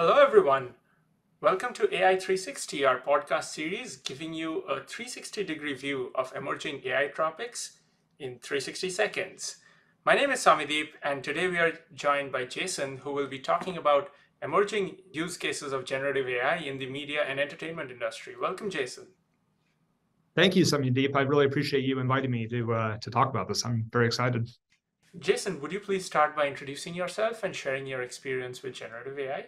Hello, everyone. Welcome to AI 360, our podcast series giving you a 360 degree view of emerging AI topics in 360 seconds. My name is Soumyadeep, and today we are joined by Jason, who will be talking about emerging use cases of generative AI in the media and entertainment industry. Welcome, Jason. Thank you, Soumyadeep. I really appreciate you inviting me to uh, to talk about this. I'm very excited. Jason, would you please start by introducing yourself and sharing your experience with generative AI?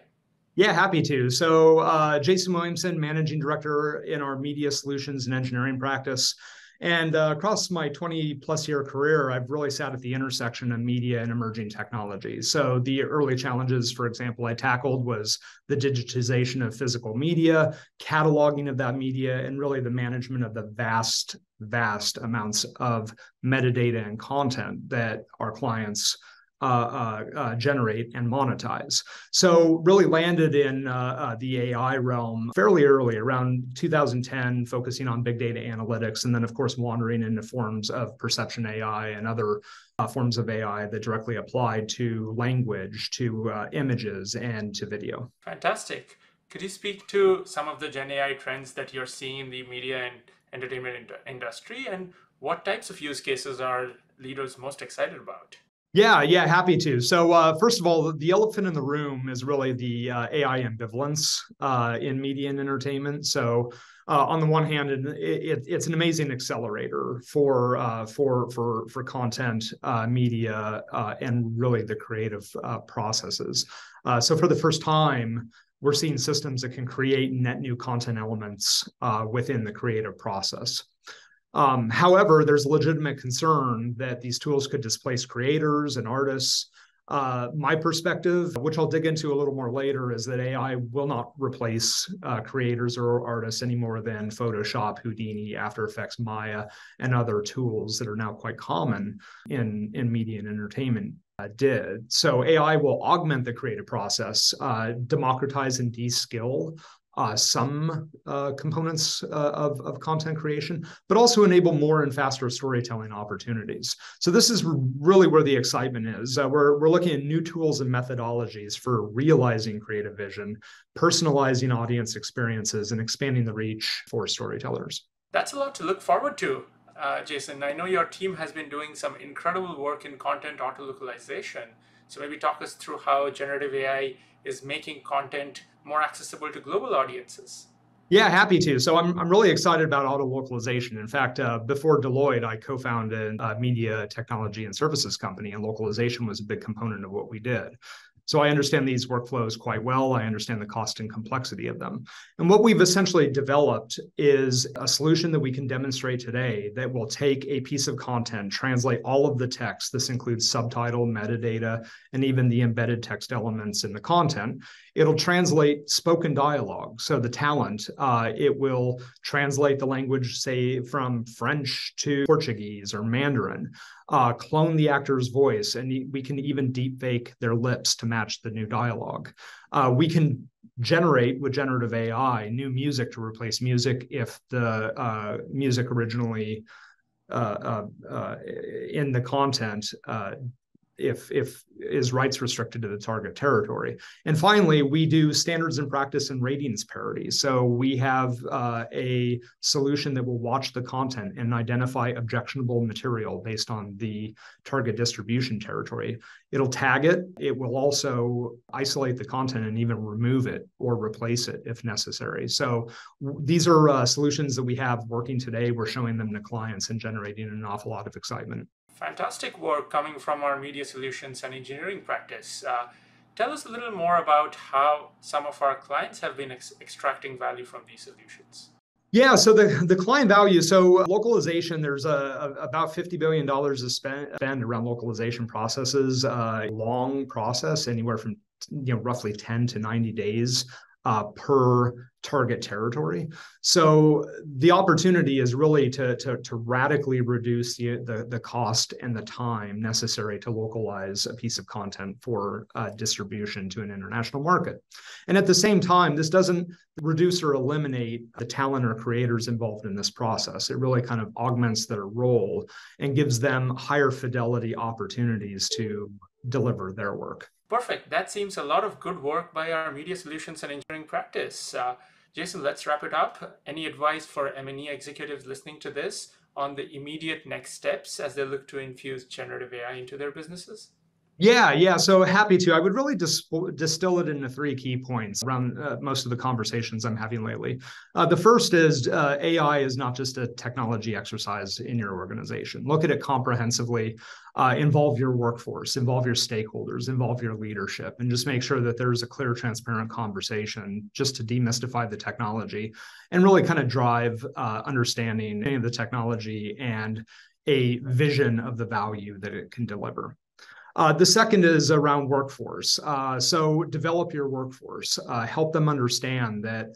Yeah, happy to. So, uh, Jason Williamson, Managing Director in our Media Solutions and Engineering practice. And uh, across my 20 plus year career, I've really sat at the intersection of media and emerging technology. So, the early challenges, for example, I tackled was the digitization of physical media, cataloging of that media, and really the management of the vast, vast amounts of metadata and content that our clients uh, uh, uh, generate and monetize. So really landed in the AI realm fairly early, around 2010, focusing on big data analytics, and then of course wandering into forms of perception AI and other uh, forms of AI that directly apply to language, to uh, images, and to video. Fantastic. Could you speak to some of the Gen AI trends that you're seeing in the media and entertainment in- industry, and what types of use cases are leaders most excited about? Yeah, yeah, happy to. So, uh, first of all, the elephant in the room is really the uh, AI ambivalence uh, in media and entertainment. So, uh, on the one hand, it, it, it's an amazing accelerator for uh, for for for content, uh, media, and really the creative processes. so, for the first time, we're seeing systems that can create net new content elements within the creative process. Um, however, there's legitimate concern that these tools could displace creators and artists. Uh, my perspective, which I'll dig into a little more later, is that AI will not replace uh, creators or artists any more than Photoshop, Houdini, After Effects, Maya, and other tools that are now quite common in, in media and entertainment uh, did. So AI will augment the creative process, uh, democratize and de-skill uh, some uh, components uh, of, of content creation, but also enable more and faster storytelling opportunities. So this is really where the excitement is. Uh, we're, we're looking at new tools and methodologies for realizing creative vision, personalizing audience experiences, and expanding the reach for storytellers. That's a lot to look forward to. Uh, Jason, I know your team has been doing some incredible work in content auto localization. So maybe talk us through how generative AI is making content more accessible to global audiences? Yeah, happy to. So I'm, I'm really excited about auto localization. In fact, uh, before Deloitte, I co founded a media technology and services company, and localization was a big component of what we did. So I understand these workflows quite well. I understand the cost and complexity of them. And what we've essentially developed is a solution that we can demonstrate today that will take a piece of content, translate all of the text. This includes subtitle, metadata, and even the embedded text elements in the content. It'll translate spoken dialogue. So the talent, uh, it will translate the language, say, from French to Portuguese or Mandarin uh, clone the actor's voice, and we can even deep fake their lips to match the new dialogue. Uh, we can generate with generative AI new music to replace music if the uh, music originally uh, uh, uh, in the content if if is rights restricted to the target territory. And finally, we do standards and practice and ratings parity. So we have uh, a solution that will watch the content and identify objectionable material based on the target distribution territory. It'll tag it. It will also isolate the content and even remove it or replace it if necessary. So these are uh, solutions that we have working today. We're showing them to clients and generating an awful lot of excitement. Fantastic work coming from our media solutions and engineering practice. Uh, tell us a little more about how some of our clients have been ex- extracting value from these solutions. Yeah, so the, the client value, so localization, there's a, a about $50 billion of spend, spend around localization processes, uh, long process, anywhere from you know roughly 10 to 90 days uh, per target territory. So the opportunity is really to, to, to radically reduce the, the, the, cost and the time necessary to localize a piece of content for uh, distribution to an international market. And at the same time, this doesn't reduce or eliminate the talent or creators involved in this process. It really kind of augments their role and gives them higher fidelity opportunities to deliver their work. Perfect. That seems a lot of good work by our media solutions and engineering practice. Uh, Jason, let's wrap it up. Any advice for M&E executives listening to this on the immediate next steps as they look to infuse generative AI into their businesses? Yeah, yeah. So happy to. I would really dis- distill it into three key points around uh, most of the conversations I'm having lately. Uh, the first is uh, AI is not just a technology exercise in your organization. Look at it comprehensively. Uh, involve your workforce, involve your stakeholders, involve your leadership, and just make sure that there's a clear, transparent conversation just to demystify the technology and really kind of drive uh, understanding of the technology and a vision of the value that it can deliver. Uh, the second is around workforce. Uh, so develop your workforce, uh, help them understand that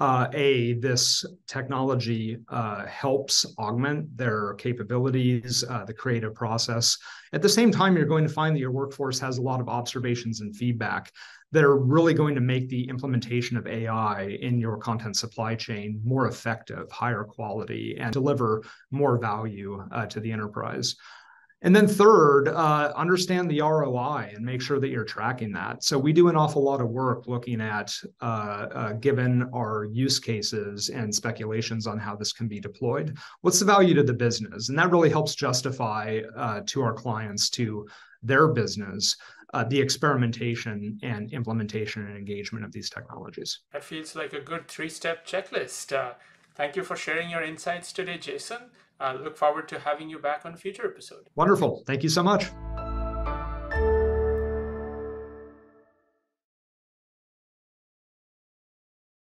uh, a this technology uh, helps augment their capabilities, uh, the creative process. At the same time, you're going to find that your workforce has a lot of observations and feedback that are really going to make the implementation of AI in your content supply chain more effective, higher quality, and deliver more value to the enterprise. And then third, uh, understand the ROI and make sure that you're tracking that. So we do an awful lot of work looking at, uh, uh, given our use cases and speculations on how this can be deployed, what's the value to the business? And that really helps justify uh, to our clients, to their business, uh, the experimentation and implementation and engagement of these technologies. That feels like a good three-step checklist. Thank you for sharing your insights today, Jason. I look forward to having you back on a future episode. Wonderful. Thank you so much.